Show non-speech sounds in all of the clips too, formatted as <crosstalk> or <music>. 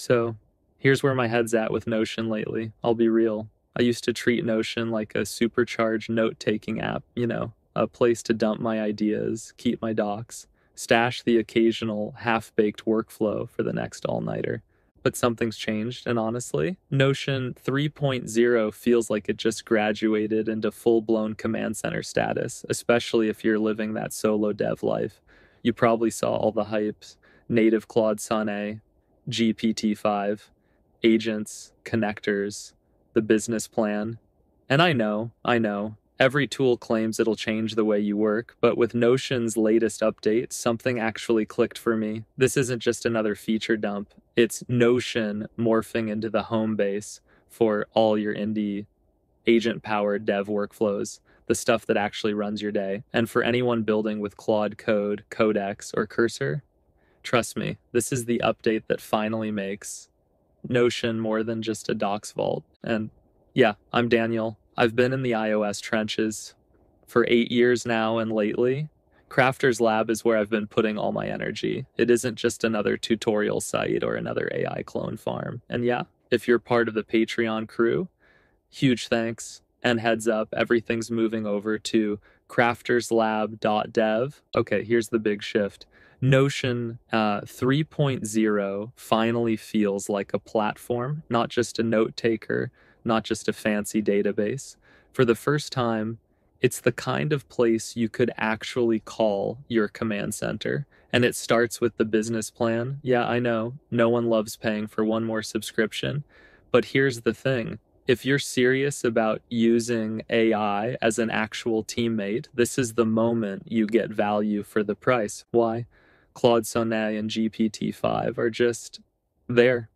So here's where my head's at with Notion lately. I'll be real. I used to treat Notion like a supercharged note taking app, you know, a place to dump my ideas, keep my docs, stash the occasional half baked workflow for the next all nighter. But something's changed, and honestly, Notion 3.0 feels like it just graduated into full blown command center status, especially if you're living that solo dev life. You probably saw all the hypes native Claude Sonnet, GPT-5, agents, connectors, the business plan. And I know, I know, every tool claims it'll change the way you work, but with Notion's latest update, something actually clicked for me. This isn't just another feature dump, it's Notion morphing into the home base for all your indie agent powered dev workflows the stuff that actually runs your day. And for anyone building with Claude Code, Codex, or Cursor, trust me, this is the update that finally makes Notion more than just a docs vault. And yeah, I'm Daniel. I've been in the iOS trenches for eight years now, and lately, Crafters Lab is where I've been putting all my energy. It isn't just another tutorial site or another AI clone farm. And yeah, if you're part of the Patreon crew, huge thanks. And heads up, everything's moving over to crafterslab.dev. Okay, here's the big shift. Notion uh, 3.0 finally feels like a platform, not just a note taker, not just a fancy database. For the first time, it's the kind of place you could actually call your command center. And it starts with the business plan. Yeah, I know, no one loves paying for one more subscription. But here's the thing if you're serious about using AI as an actual teammate, this is the moment you get value for the price. Why? Claude Sonnet and GPT-5 are just there,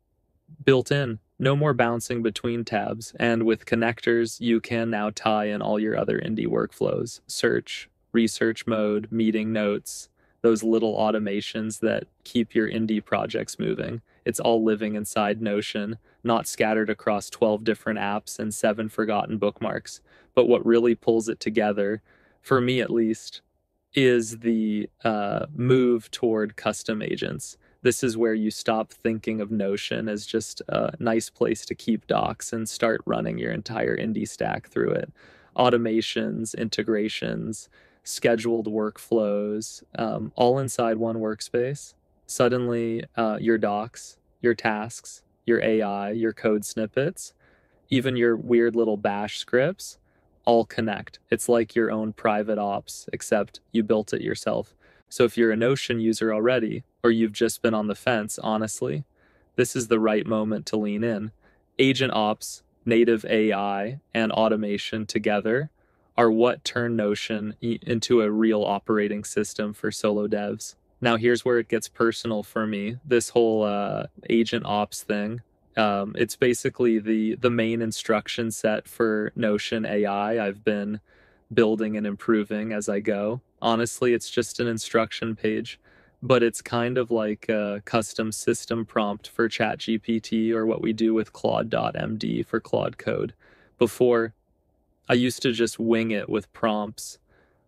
built in. No more bouncing between tabs. And with connectors, you can now tie in all your other indie workflows search, research mode, meeting notes, those little automations that keep your indie projects moving. It's all living inside Notion, not scattered across 12 different apps and seven forgotten bookmarks. But what really pulls it together, for me at least, is the uh, move toward custom agents. This is where you stop thinking of Notion as just a nice place to keep docs and start running your entire indie stack through it. Automations, integrations, scheduled workflows, um, all inside one workspace. Suddenly, uh, your docs, your tasks, your AI, your code snippets, even your weird little bash scripts all connect. It's like your own private ops, except you built it yourself. So if you're a Notion user already, or you've just been on the fence, honestly, this is the right moment to lean in. Agent ops, native AI, and automation together are what turn Notion into a real operating system for solo devs. Now, here's where it gets personal for me this whole uh, agent ops thing. Um, it's basically the the main instruction set for Notion AI. I've been building and improving as I go. Honestly, it's just an instruction page, but it's kind of like a custom system prompt for ChatGPT or what we do with Claude.md for Claude Code. Before, I used to just wing it with prompts,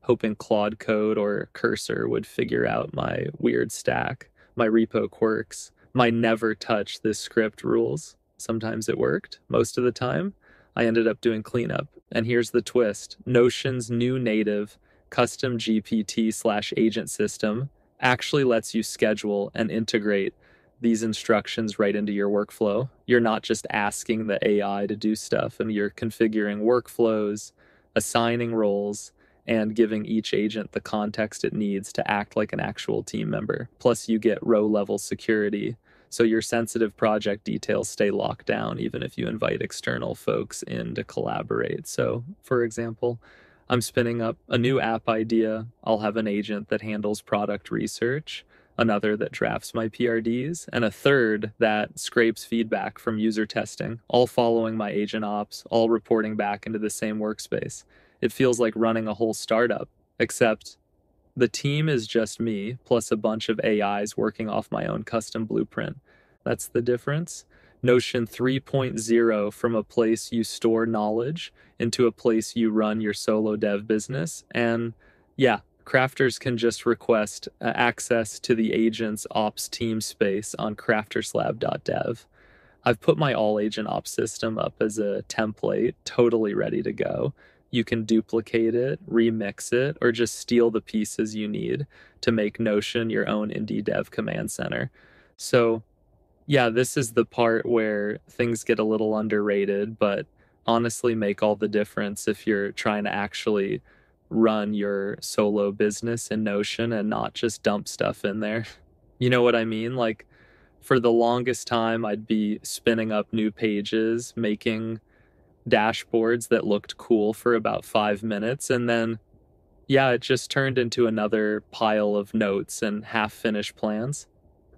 hoping Claude Code or Cursor would figure out my weird stack, my repo quirks my never touch this script rules. Sometimes it worked. Most of the time, I ended up doing cleanup. And here's the twist Notion's new native custom GPT slash agent system actually lets you schedule and integrate these instructions right into your workflow. You're not just asking the AI to do stuff, and you're configuring workflows, assigning roles, and giving each agent the context it needs to act like an actual team member. Plus, you get row level security so your sensitive project details stay locked down even if you invite external folks in to collaborate. So, for example, I'm spinning up a new app idea. I'll have an agent that handles product research, another that drafts my PRDs, and a third that scrapes feedback from user testing, all following my agent ops, all reporting back into the same workspace. It feels like running a whole startup, except the team is just me, plus a bunch of AIs working off my own custom blueprint. That's the difference. Notion 3.0 from a place you store knowledge into a place you run your solo dev business. And yeah, crafters can just request uh, access to the agent's ops team space on crafterslab.dev. I've put my all agent ops system up as a template, totally ready to go. You can duplicate it, remix it, or just steal the pieces you need to make Notion your own indie dev command center. So, yeah, this is the part where things get a little underrated, but honestly make all the difference if you're trying to actually run your solo business in Notion and not just dump stuff in there. <laughs> You know what I mean? Like, for the longest time, I'd be spinning up new pages, making dashboards that looked cool for about five minutes. And then, yeah, it just turned into another pile of notes and half finished plans.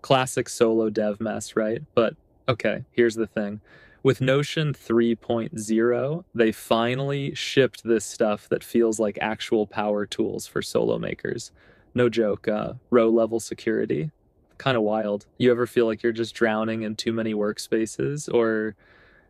Classic solo dev mess, right? But okay, here's the thing with Notion 3.0, they finally shipped this stuff that feels like actual power tools for solo makers. No joke, uh, row level security. Kind of wild. You ever feel like you're just drowning in too many workspaces or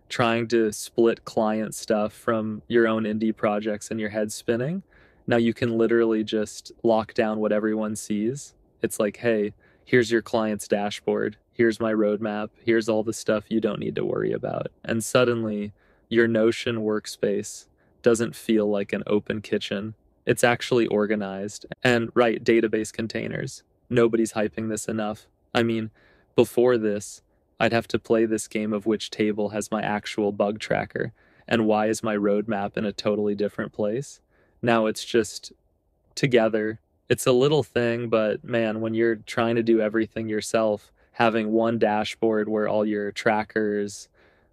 trying to split client stuff from your own indie projects and your head spinning? Now you can literally just lock down what everyone sees. It's like, hey, here's your client's dashboard here's my roadmap, here's all the stuff you don't need to worry about. And suddenly, your Notion workspace doesn't feel like an open kitchen. It's actually organized. And right, database containers. Nobody's hyping this enough. I mean, before this, I'd have to play this game of which table has my actual bug tracker and why is my roadmap in a totally different place. Now it's just together. It's a little thing, but man, when you're trying to do everything yourself, having one dashboard where all your trackers,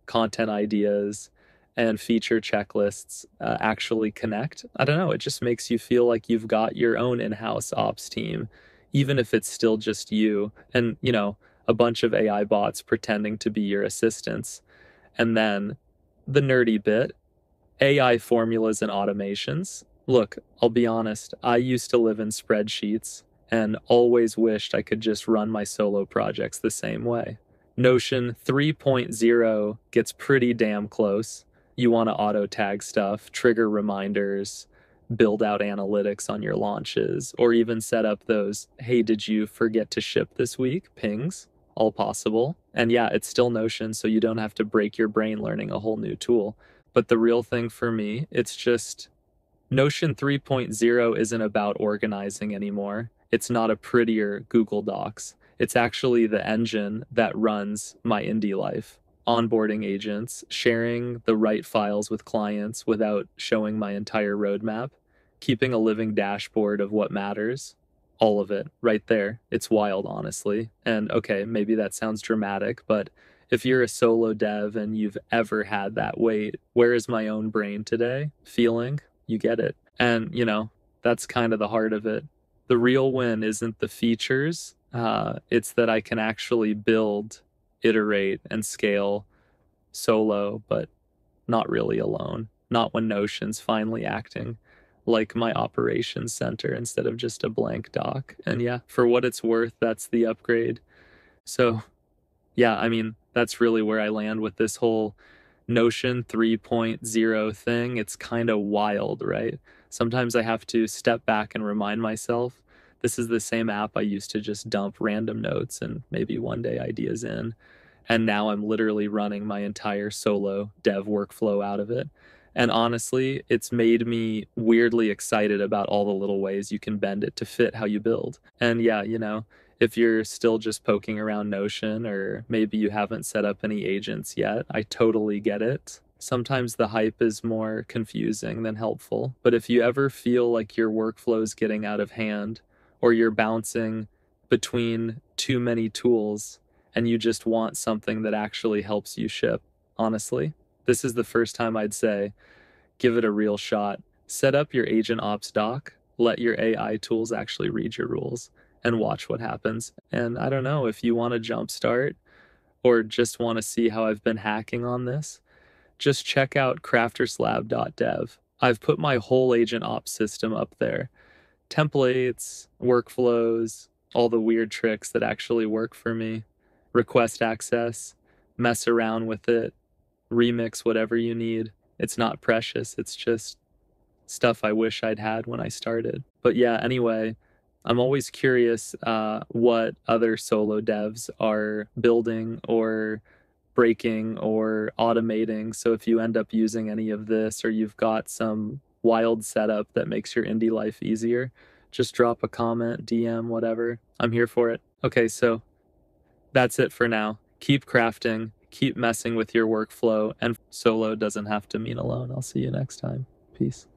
content ideas, and feature checklists uh, actually connect. I don't know, it just makes you feel like you've got your own in house ops team, even if it's still just you and, you know, a bunch of AI bots pretending to be your assistants. And then the nerdy bit AI formulas and automations. Look, I'll be honest, I used to live in spreadsheets and always wished I could just run my solo projects the same way. Notion 3.0 gets pretty damn close. You want to auto tag stuff, trigger reminders, build out analytics on your launches, or even set up those, hey, did you forget to ship this week? pings. All possible. And yeah, it's still Notion, so you don't have to break your brain learning a whole new tool. But the real thing for me, it's just Notion 3.0 isn't about organizing anymore. It's not a prettier Google Docs. It's actually the engine that runs my indie life. Onboarding agents, sharing the right files with clients without showing my entire roadmap, keeping a living dashboard of what matters, all of it right there. It's wild, honestly. And okay, maybe that sounds dramatic, but if you're a solo dev and you've ever had that wait, where is my own brain today? Feeling, you get it. And, you know, that's kind of the heart of it the real win isn't the features, uh, it's that I can actually build, iterate, and scale solo, but not really alone. Not when Notion's finally acting like my operations center instead of just a blank doc. And yeah, for what it's worth, that's the upgrade. So, yeah, I mean, that's really where I land with this whole Notion 3.0 thing. It's kind of wild, right? Sometimes I have to step back and remind myself this is the same app I used to just dump random notes and maybe one day ideas in. And now I'm literally running my entire solo dev workflow out of it. And honestly, it's made me weirdly excited about all the little ways you can bend it to fit how you build. And yeah, you know, if you're still just poking around Notion or maybe you haven't set up any agents yet, I totally get it. Sometimes the hype is more confusing than helpful. But if you ever feel like your workflow is getting out of hand or you're bouncing between too many tools and you just want something that actually helps you ship, honestly, this is the first time I'd say give it a real shot. Set up your agent ops doc, let your AI tools actually read your rules and watch what happens. And I don't know if you want to jumpstart or just want to see how I've been hacking on this, just check out crafterslab.dev. I've put my whole agent ops system up there templates, workflows, all the weird tricks that actually work for me. Request access, mess around with it, remix whatever you need. It's not precious, it's just stuff I wish I'd had when I started. but yeah, anyway, I'm always curious uh, what other solo devs are building or breaking or automating. So if you end up using any of this or you've got some wild setup that makes your indie life easier, just drop a comment, DM, whatever. I'm here for it. Okay, so that's it for now. Keep crafting, keep messing with your workflow, and solo doesn't have to mean alone. I'll see you next time. Peace.